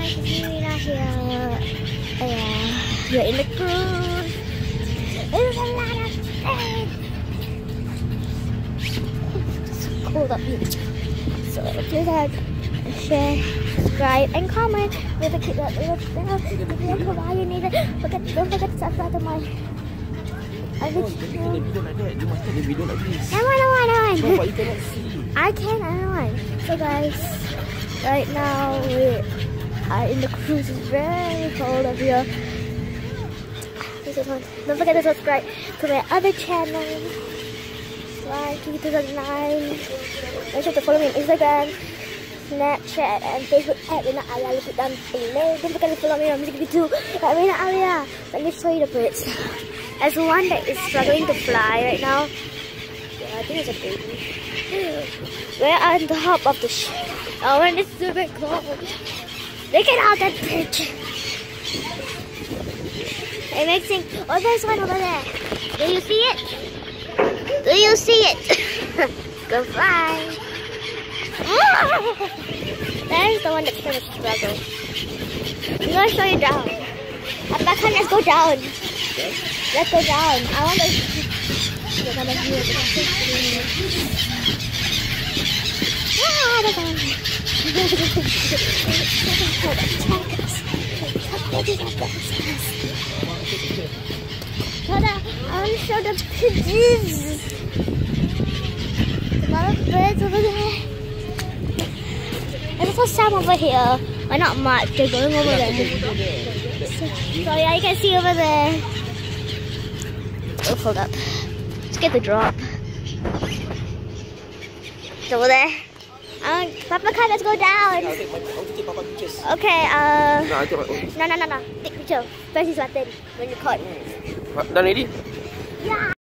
guys, it's Marina here. Yeah, we're in the cruise. There's a lot of things. It's so cold up here. So please like, share, subscribe, and comment. With the click that little bell. If you like Hawaii, need it. Forget, don't forget to subscribe to my other Oh, jadi channel. ada video like that. You must take the video like this. No one, no one, no No, but you cannot see. I can, I know. So guys, right now we are in the cruise. It's very cold up here. This is one. Don't forget to subscribe to my other channel. Like 2009. Make sure to follow me on Instagram, Snapchat, and Facebook at Rina Alia. Look it down below. Don't forget to follow me on music video at Rina Alia. Let me show you the birds. As one that is struggling to fly right now. Yeah, I think it's a baby. We're on the top of the ship. Oh, and it's super cold. Look at all that bridge. It makes think, oh, there's one over there. Do you see it? Do you see it? Goodbye. There's the one that's gonna struggle. I'm gonna show you down. I'm not let's go down. Let's go down. I want to. Ah, the one. Tada, I want to show the pigeons. A lot of birds over there. There's also some over here. Well, not much. They're going over there. So, so yeah, you can see over there. Oh, hold up. Let's get the drop. It's over there. Um, Papa, come, let's go down. Okay, uh, No, no, no, no, no. Take picture. Press this button when you caught. Done already? Yeah.